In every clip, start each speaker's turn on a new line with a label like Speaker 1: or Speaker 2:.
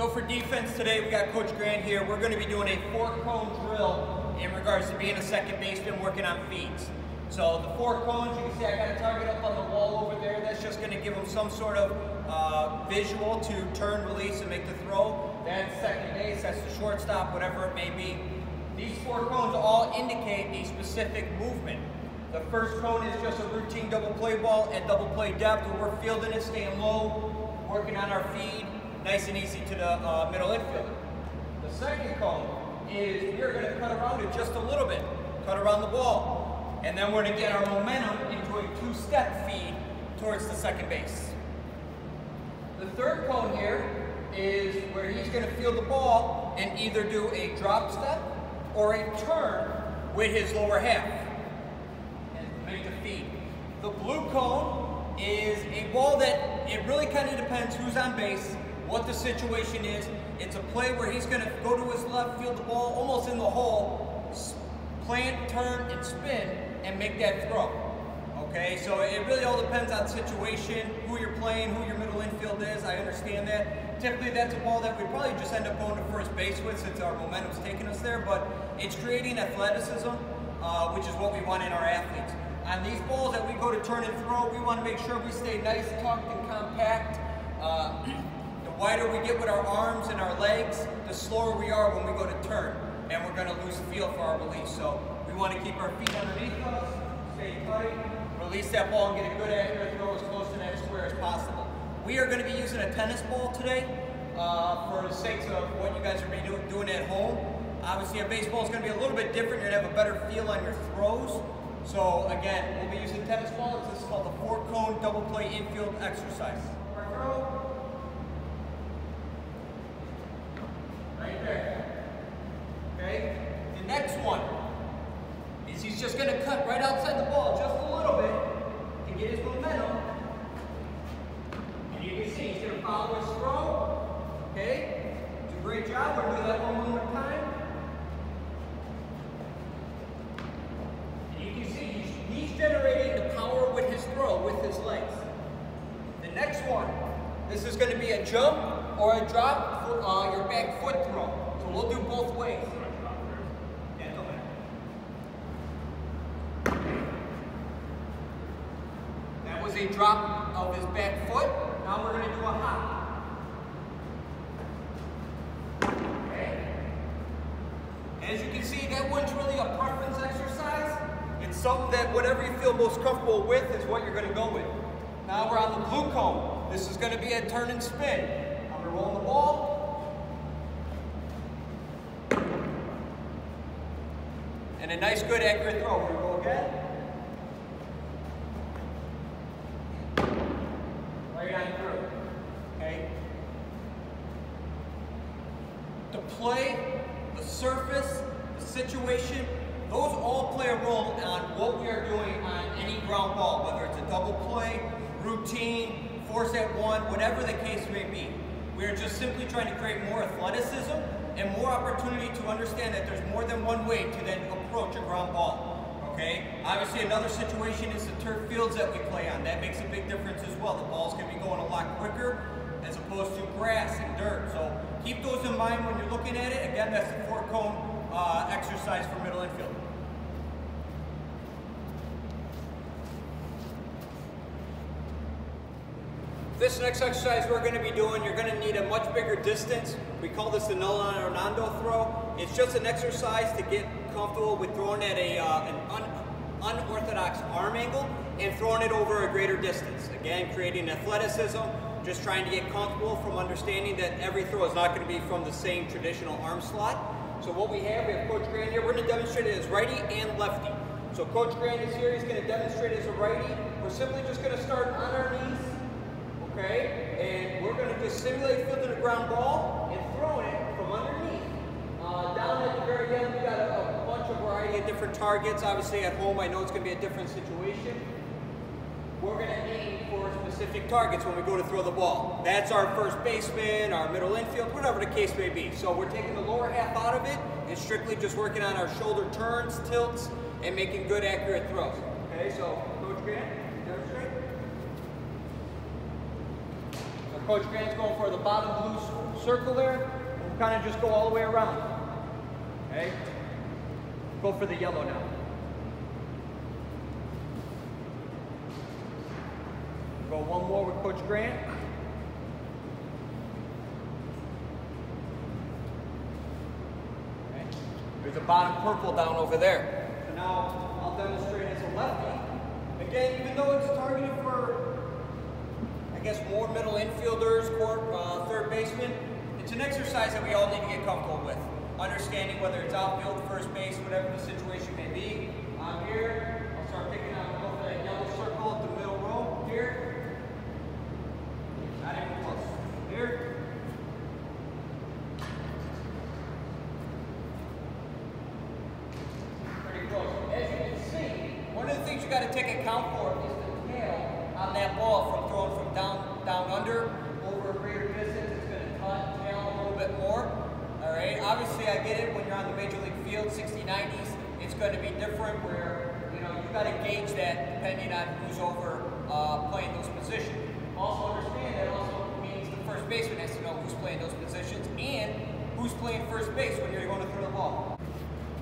Speaker 1: So for defense today, we got Coach Grant here. We're going to be doing a four cone drill in regards to being a second baseman working on feet. So the four cones, you can see I got a target up on the wall over there. That's just going to give them some sort of uh, visual to turn, release, and make the throw. That's second base, that's the shortstop, whatever it may be. These four cones all indicate a specific movement. The first cone is just a routine double play ball at double play depth we're fielding it, staying low, working on our feed, nice and easy to the uh, middle infielder. The second cone is we're going to cut around it just a little bit, cut around the ball, and then we're going to get our momentum into a two-step feed towards the second base. The third cone here is where he's going to field the ball and either do a drop step or a turn with his lower half and make the feed. The blue cone is a ball that it really kind of depends who's on base what the situation is. It's a play where he's going to go to his left, field the ball almost in the hole, plant, turn, and spin, and make that throw. Okay, so it really all depends on the situation, who you're playing, who your middle infield is. I understand that. Typically, that's a ball that we probably just end up going to first base with since our momentum's taking us there, but it's creating athleticism, uh, which is what we want in our athletes. On these balls that we go to turn and throw, we want to make sure we stay nice, tucked, and compact. Uh, wider we get with our arms and our legs, the slower we are when we go to turn. And we're gonna lose feel for our release. So we wanna keep our feet underneath us, stay tight, release that ball and get a good accurate throw as close to that square as possible. We are gonna be using a tennis ball today uh, for the sake of what you guys are be doing at home. Obviously a baseball is gonna be a little bit different. You're gonna have a better feel on your throws. So again, we'll be using tennis balls. This is called the four cone double play infield exercise. Our throw, Right there. Okay? The next one is he's just going to cut right outside the ball just a little bit to get his momentum. And you can see he's going to follow his throw. Okay? It's a great job. We're going to do that one more time. And you can see he's, he's generating the power with his throw, with his legs. The next one, this is going to be a jump or a drop uh, your back foot throw. So we'll do both ways. That was a drop of his back foot. Now we're going to do a hop. As you can see, that one's really a preference exercise. It's something that whatever you feel most comfortable with is what you're going to go with. Now we're on the blue cone. This is going to be a turn and spin I'm rolling the ball. And a nice, good, accurate throw. Here we go again. Right on through. Okay? The play, the surface, the situation, those all play a role on what we are doing on any ground ball, whether it's a double play, routine, force at one, whatever the case may be. We are just simply trying to create more athleticism and more opportunity to understand that there's more than one way to then approach a ground ball. Okay? Obviously another situation is the turf fields that we play on. That makes a big difference as well. The balls can be going a lot quicker as opposed to grass and dirt. So keep those in mind when you're looking at it. Again, that's the four cone uh, exercise for middle infield. This next exercise we're going to be doing, you're going to need a much bigger distance. We call this the Nolan Arenado throw. It's just an exercise to get comfortable with throwing at a, uh, an un unorthodox arm angle and throwing it over a greater distance. Again, creating athleticism, just trying to get comfortable from understanding that every throw is not going to be from the same traditional arm slot. So what we have, we have Coach Grant here. We're going to demonstrate it as righty and lefty. So Coach Grant is here. He's going to demonstrate as a righty. We're simply just going to start on our knees okay? And we're going to just simulate fielding a ground ball and throwing it from underneath. Uh, down at the very end, we got a, a bunch of variety of different targets. Obviously, at home, I know it's going to be a different situation. We're going to aim for specific targets when we go to throw the ball. That's our first baseman, our middle infield, whatever the case may be. So we're taking the lower half out of it and strictly just working on our shoulder turns, tilts, and making good, accurate throws. Okay, so Coach Grant, demonstrate. Coach Grant's going for the bottom blue circle there. We'll kind of just go all the way around. Okay? Go for the yellow now. Go one more with Coach Grant. Okay. There's a bottom purple down over there. So now I'll demonstrate as a lefty. Again, even though it's targeted for, Guess, more middle infielders, court, uh, third baseman, it's an exercise that we all need to get comfortable with. Understanding whether it's outfield, first base, whatever the situation may be. I'm here. I'll start picking out both that yellow circle at the middle row here. Not even close. Here. Pretty close. As you can see, one of the things you got to take account for is on that ball from throwing from down down under over a greater distance. It's going to cut tail a little bit more. All right. Obviously, I get it when you're on the major league field, 60, 90s. It's going to be different where you know you've got to gauge that depending on who's over uh, playing those positions. Also understand that also means the first baseman has to know who's playing those positions and who's playing first base when you're going to throw the ball.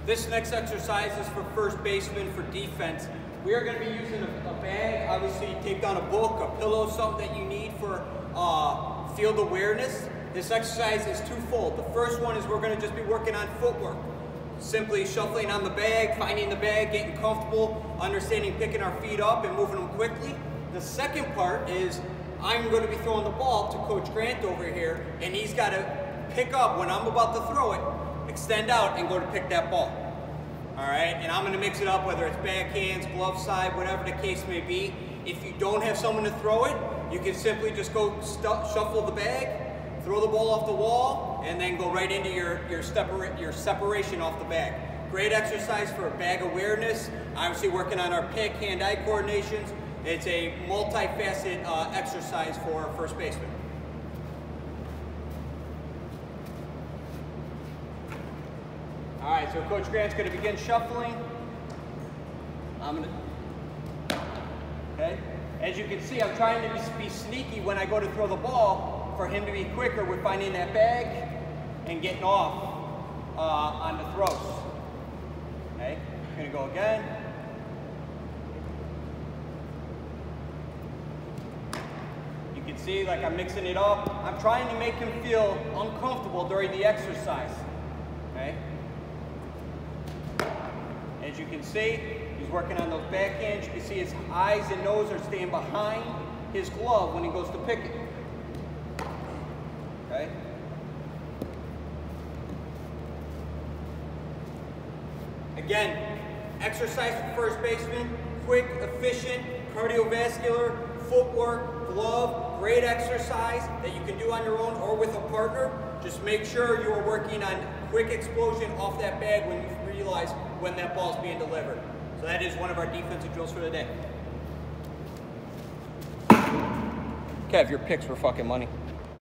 Speaker 1: This next exercise is for first baseman for defense. We are going to be using a, a bag. Obviously, take down a book, a pillow, something that you need for uh, field awareness. This exercise is twofold. The first one is we're going to just be working on footwork. Simply shuffling on the bag, finding the bag, getting comfortable, understanding picking our feet up and moving them quickly. The second part is I'm going to be throwing the ball to Coach Grant over here, and he's got to pick up when I'm about to throw it, extend out, and go to pick that ball. All right, and I'm going to mix it up, whether it's backhands, glove side, whatever the case may be. If you don't have someone to throw it, you can simply just go shuffle the bag, throw the ball off the wall, and then go right into your, your, your separation off the bag. Great exercise for bag awareness, obviously working on our pick, hand-eye coordinations. It's a multifaceted uh, exercise for first baseman. All right, so Coach Grant's going to begin shuffling. I'm going to, okay? As you can see, I'm trying to be, sneaky when I go to throw the ball for him to be quicker with finding that bag and getting off uh, on the throws. Okay, to go again. You can see like I'm mixing it up. I'm trying to make him feel uncomfortable during the exercise. Okay. As you can see, he's working on those backhands. You can see his eyes and nose are staying behind his glove when he goes to pick it. Okay? Again, exercise for first baseman, quick, efficient, cardiovascular, footwork, glove, great exercise that you can do on your own or with a partner. Just make sure you are working on quick explosion off that bag when you realize when that ball is being delivered. So that is one of our defensive drills for the day. Kev, your picks were fucking money.